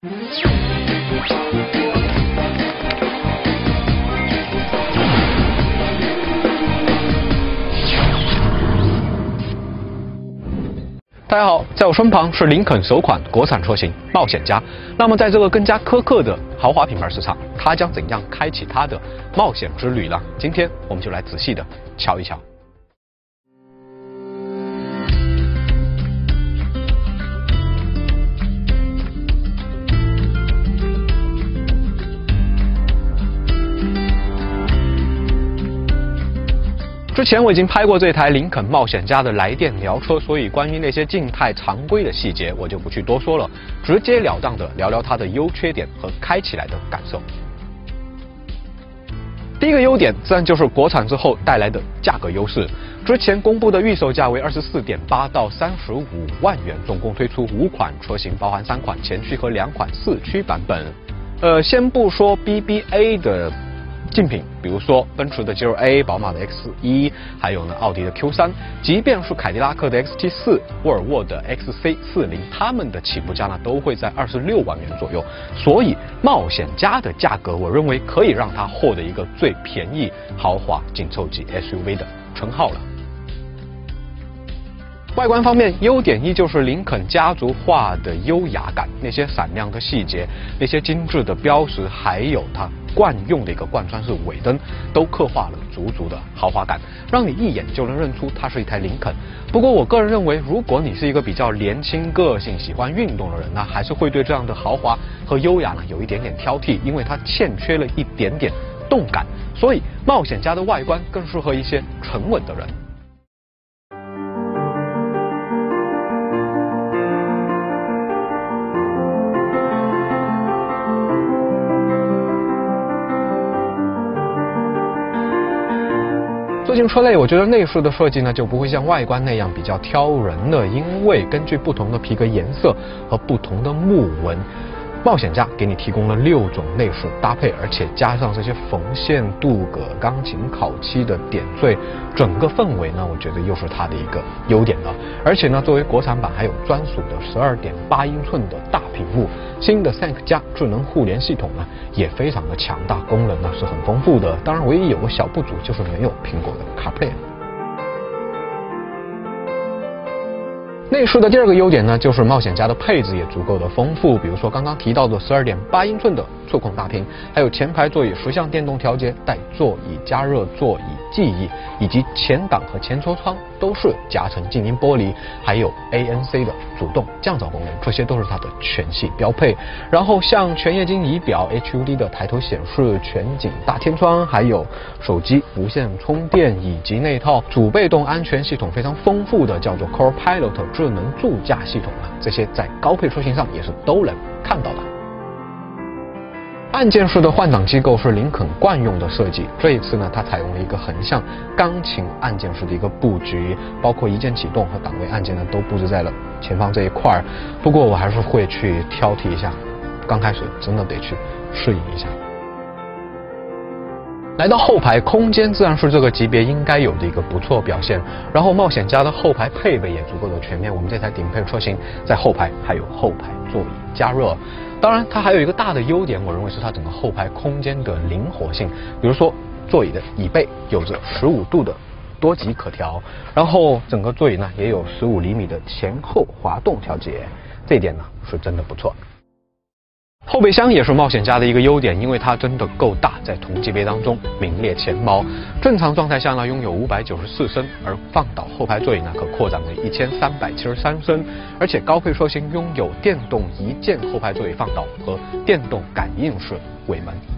大家好，在我身旁是林肯首款国产车型冒险家。那么，在这个更加苛刻的豪华品牌市场，它将怎样开启它的冒险之旅呢？今天我们就来仔细的瞧一瞧。之前我已经拍过这台林肯冒险家的来电聊车，所以关于那些静态常规的细节，我就不去多说了，直截了当的聊聊它的优缺点和开起来的感受。第一个优点自然就是国产之后带来的价格优势。之前公布的预售价为二十四点八到三十五万元，总共推出五款车型，包含三款前驱和两款四驱版本。呃，先不说 BBA 的。竞品，比如说奔驰的 G L A、宝马的 X 一，还有呢奥迪的 Q 三，即便是凯迪拉克的 X T 四、沃尔沃的 X C 四零，他们的起步价呢都会在二十六万元左右。所以冒险家的价格，我认为可以让它获得一个最便宜豪华紧凑级 S U V 的称号了。外观方面，优点依旧是林肯家族化的优雅感，那些闪亮的细节，那些精致的标识，还有它惯用的一个贯穿式尾灯，都刻画了足足的豪华感，让你一眼就能认出它是一台林肯。不过，我个人认为，如果你是一个比较年轻、个性、喜欢运动的人呢，还是会对这样的豪华和优雅呢有一点点挑剔，因为它欠缺了一点点动感。所以，冒险家的外观更适合一些沉稳的人。进车类，我觉得内饰的设计呢就不会像外观那样比较挑人的，因为根据不同的皮革颜色和不同的木纹。冒险家给你提供了六种内饰搭配，而且加上这些缝线、镀铬、钢琴烤漆的点缀，整个氛围呢，我觉得又是它的一个优点了。而且呢，作为国产版，还有专属的十二点八英寸的大屏幕，新的 Think 加智能互联系统呢，也非常的强大，功能呢是很丰富的。当然，唯一有个小不足就是没有苹果的 CarPlay。内饰的第二个优点呢，就是冒险家的配置也足够的丰富，比如说刚刚提到的十二点八英寸的触控大屏，还有前排座椅十项电动调节、带座椅加热、座椅记忆，以及前挡和前车窗都是夹层静音玻璃，还有 ANC 的主动降噪功能，这些都是它的全系标配。然后像全液晶仪表、HUD 的抬头显示、全景大天窗，还有手机无线充电，以及那套主被动安全系统非常丰富的叫做 Core Pilot。智能助驾系统啊，这些在高配车型上也是都能看到的。按键式的换挡机构是林肯惯用的设计，这一次呢，它采用了一个横向钢琴按键式的一个布局，包括一键启动和档位按键呢，都布置在了前方这一块儿。不过我还是会去挑剔一下，刚开始真的得去适应一下。来到后排，空间自然是这个级别应该有的一个不错表现。然后冒险家的后排配备也足够的全面，我们这台顶配车型在后排还有后排座椅加热。当然，它还有一个大的优点，我认为是它整个后排空间的灵活性。比如说，座椅的椅背有着十五度的多级可调，然后整个座椅呢也有十五厘米的前后滑动调节，这一点呢是真的不错。后备箱也是冒险家的一个优点，因为它真的够大，在同级别当中名列前茅。正常状态下呢，拥有五百九十四升，而放倒后排座椅呢可扩展为一千三百七十三升，而且高配车型拥有电动一键后排座椅放倒和电动感应式尾门。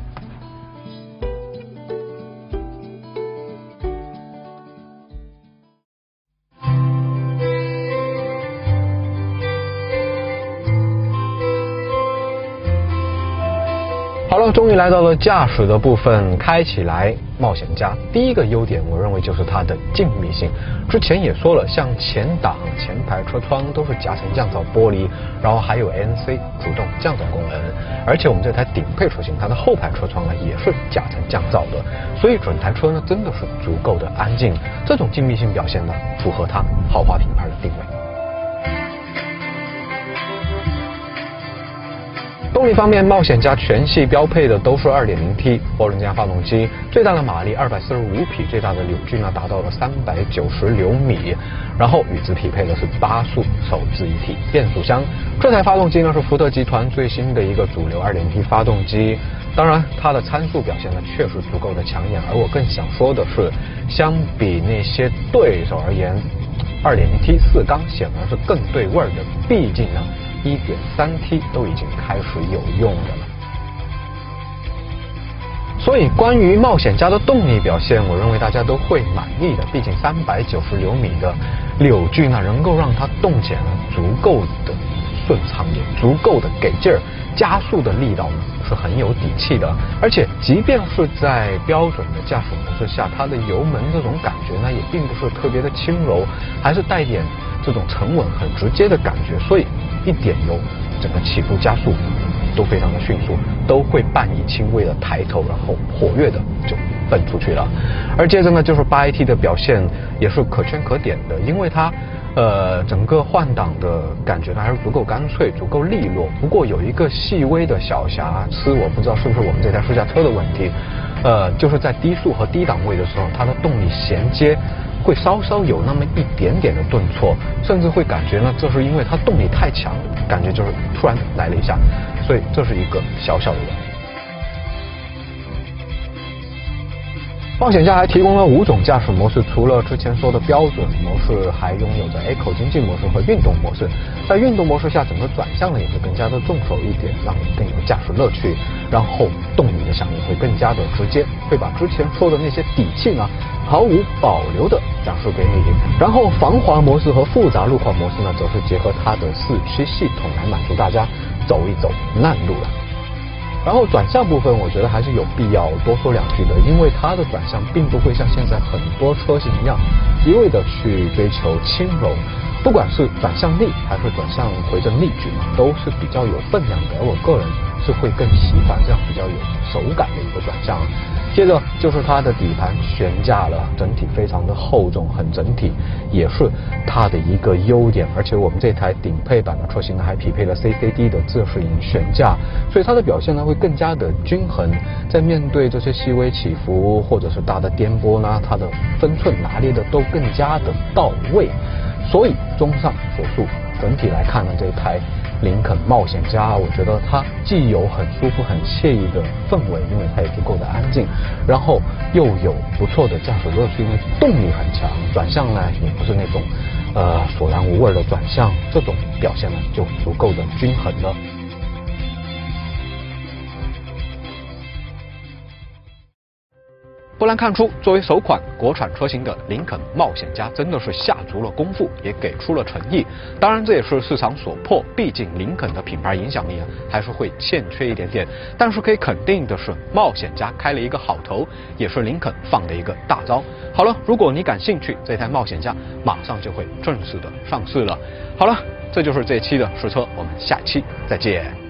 终于来到了驾驶的部分，开起来冒险家。第一个优点，我认为就是它的静谧性。之前也说了，像前挡、前排车窗都是夹层降噪玻璃，然后还有 ANC 主动降噪功能。而且我们这台顶配车型，它的后排车窗呢也是夹层降噪的，所以整台车呢真的是足够的安静。这种静谧性表现呢，符合它豪华品牌的定位。动力方面，冒险家全系标配的都是 2.0T 涡轮增压发动机，最大的马力245匹，最大的扭矩呢达到了390牛米。然后与之匹配的是八速手自一体变速箱。这台发动机呢是福特集团最新的一个主流 2.0T 发动机。当然，它的参数表现呢确实足够的抢眼。而我更想说的是，相比那些对手而言二.点零 T 四缸显然是更对味儿的。毕竟呢。一点三 T 都已经开始有用的了，所以关于冒险家的动力表现，我认为大家都会满意的。毕竟三百九十牛米的扭距呢，能够让它动起来足够的顺畅，也足够的给劲儿，加速的力道呢是很有底气的。而且，即便是在标准的驾驶模式下，它的油门这种感觉呢，也并不是特别的轻柔，还是带点这种沉稳、很直接的感觉。所以。一点油，整个起步加速都非常的迅速，都会伴以轻微的抬头，然后活跃的就奔出去了。而接着呢，就是八 AT 的表现也是可圈可点的，因为它呃整个换挡的感觉呢还是足够干脆、足够利落。不过有一个细微的小瑕疵，我不知道是不是我们这台试驾车的问题，呃，就是在低速和低档位的时候，它的动力衔接。会稍稍有那么一点点的顿挫，甚至会感觉呢，这是因为它动力太强，感觉就是突然来了一下，所以这是一个小小的问题。冒险家还提供了五种驾驶模式，除了之前说的标准模式，还拥有着 Eco 经济模式和运动模式。在运动模式下，整个转向呢也会更加的重手一点，让你更有驾驶乐趣。然后动力的响应会更加的直接，会把之前说的那些底气呢毫无保留的展示给你。然后防滑模式和复杂路况模式呢，则是结合它的四驱系统来满足大家走一走烂路了。然后转向部分，我觉得还是有必要多说两句的，因为它的转向并不会像现在很多车型一样，一味的去追求轻柔，不管是转向力还是转向回正力矩，都是比较有分量的。而我个人是会更喜欢这样比较有手感的一个转向。接着就是它的底盘悬架了，整体非常的厚重，很整体，也是它的一个优点。而且我们这台顶配版的车型呢，还匹配了 CCD 的自适应悬架，所以它的表现呢会更加的均衡。在面对这些细微起伏或者是大的颠簸呢，它的分寸拿捏的都更加的到位。所以综上所述，整体来看呢，这台。林肯冒险家，我觉得它既有很舒服、很惬意的氛围，因为它也足够的安静，然后又有不错的驾驶乐趣，因为动力很强，转向呢也不是那种呃索然无味的转向，这种表现呢就足够的均衡了。不难看出，作为首款国产车型的林肯冒险家，真的是下足了功夫，也给出了诚意。当然，这也是市场所迫，毕竟林肯的品牌影响力啊，还是会欠缺一点点。但是可以肯定的是，冒险家开了一个好头，也是林肯放的一个大招。好了，如果你感兴趣，这台冒险家马上就会正式的上市了。好了，这就是这期的试车，我们下期再见。